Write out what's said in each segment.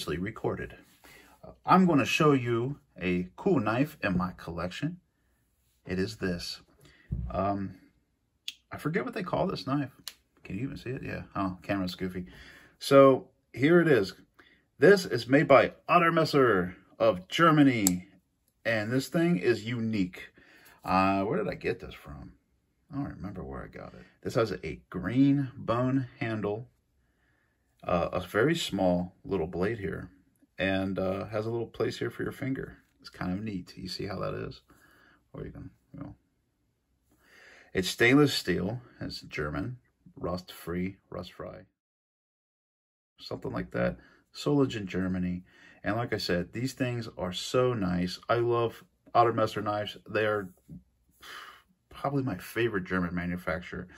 previously recorded. I'm going to show you a cool knife in my collection. It is this. Um, I forget what they call this knife. Can you even see it? Yeah. Oh, camera's goofy. So here it is. This is made by Otter-Messer of Germany. And this thing is unique. Uh, where did I get this from? I don't remember where I got it. This has a green bone handle, uh, a very small little blade here, and uh, has a little place here for your finger. It's kind of neat. You see how that is? Or you can, you know. It's stainless steel. It's German, rust-free, rust-free. Something like that. Solingen Germany. And like I said, these things are so nice. I love Otter-Messer knives. They are probably my favorite German manufacturer.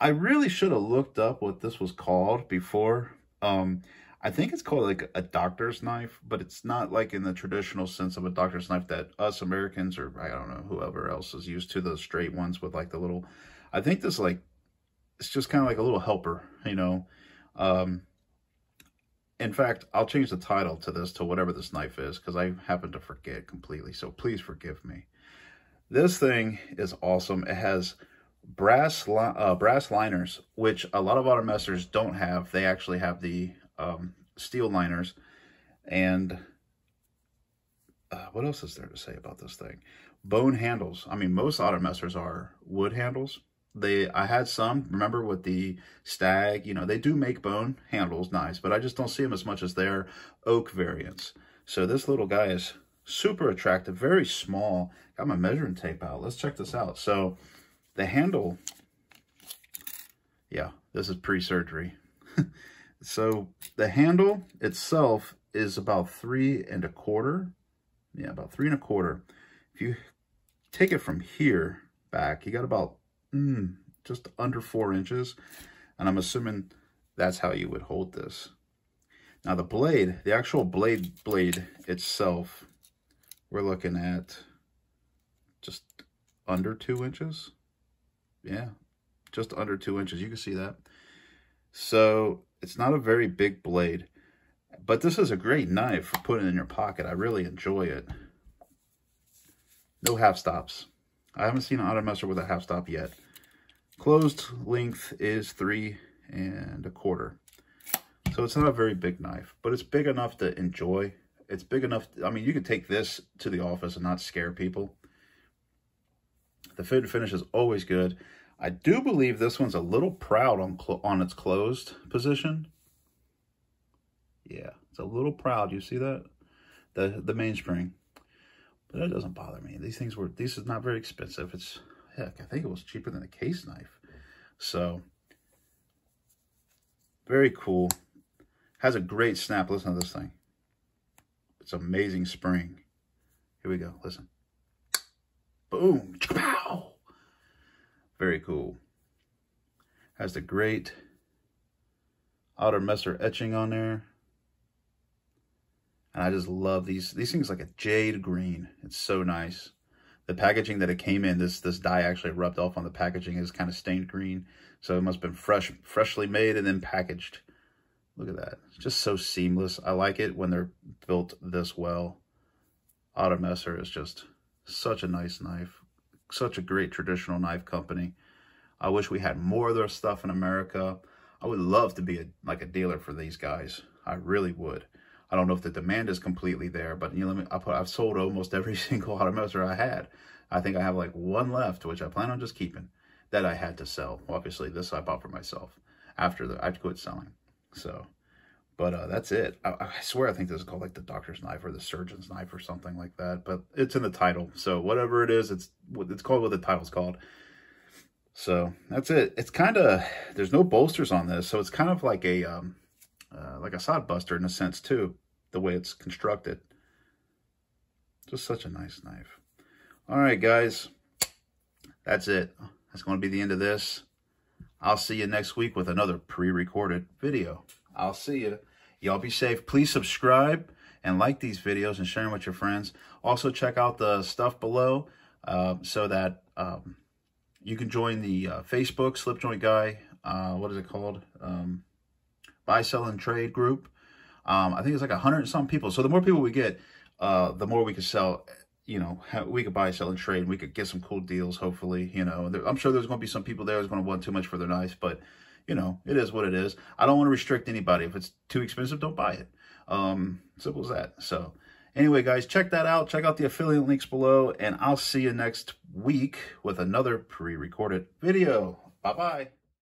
I really should have looked up what this was called before. Um, I think it's called like a doctor's knife, but it's not like in the traditional sense of a doctor's knife that us Americans or I don't know, whoever else is used to, the straight ones with like the little, I think this like, it's just kind of like a little helper, you know. Um, in fact, I'll change the title to this to whatever this knife is because I happen to forget completely. So please forgive me. This thing is awesome. It has brass li uh, brass liners, which a lot of Otter-Messers don't have. They actually have the um, steel liners. And uh, what else is there to say about this thing? Bone handles. I mean, most Otter-Messers are wood handles. They, I had some, remember with the Stag, you know, they do make bone handles nice, but I just don't see them as much as their oak variants. So this little guy is super attractive, very small. Got my measuring tape out. Let's check this out. So the handle, yeah, this is pre-surgery. so the handle itself is about three and a quarter. Yeah, about three and a quarter. If you take it from here back, you got about mm, just under four inches. And I'm assuming that's how you would hold this. Now the blade, the actual blade blade itself, we're looking at just under two inches. Yeah, just under two inches. You can see that. So it's not a very big blade, but this is a great knife for putting in your pocket. I really enjoy it. No half stops. I haven't seen an Otter-Messer with a half stop yet. Closed length is three and a quarter. So it's not a very big knife, but it's big enough to enjoy. It's big enough, I mean, you could take this to the office and not scare people. The fit finish is always good. I do believe this one's a little proud on on its closed position. Yeah, it's a little proud. You see that? The the mainspring. But that doesn't bother me. These things were, these is not very expensive. It's Heck, I think it was cheaper than a case knife. So, very cool. Has a great snap. Listen to this thing. It's amazing spring. Here we go. Listen. Boom. Very cool. Has the great Otter-Messer etching on there. And I just love these. These things like a jade green. It's so nice the packaging that it came in, this this dye actually rubbed off on the packaging is kind of stained green. So it must have been fresh, freshly made and then packaged. Look at that. It's just so seamless. I like it when they're built this well. Otter-Messer is just such a nice knife. Such a great traditional knife company. I wish we had more of their stuff in America. I would love to be a, like a dealer for these guys. I really would. I don't know if the demand is completely there, but you know, I put, I've sold almost every single Otter-Messer I had. I think I have like one left, which I plan on just keeping, that I had to sell. Obviously, this I bought for myself after the, I quit selling. So, but uh, that's it. I, I, swear I think this is called like the doctor's knife or the surgeon's knife or something like that. But it's in the title. So whatever it is, it's it's called what the title's called. So that's it. It's kind of, there's no bolsters on this. So it's kind of like a, um, uh, like a sod buster in a sense too, the way it's constructed. Just such a nice knife. All right, guys, that's it. That's going to be the end of this. I'll see you next week with another pre-recorded video. I'll see you. Y'all be safe. Please subscribe and like these videos and share them with your friends. Also, check out the stuff below uh, so that um, you can join the uh, Facebook Slip Joint Guy. Uh, what is it called? Um, buy, sell, and trade group. Um, I think it's like a hundred and some people. So the more people we get, uh, the more we can sell. You know, we could buy, sell, and trade. We could get some cool deals. Hopefully, you know, I'm sure there's going to be some people there who's going to want too much for their knife, but you know, it is what it is. I don't want to restrict anybody. If it's too expensive, don't buy it. Um, simple as that. So anyway, guys, check that out. Check out the affiliate links below, and I'll see you next week with another pre-recorded video. Bye-bye.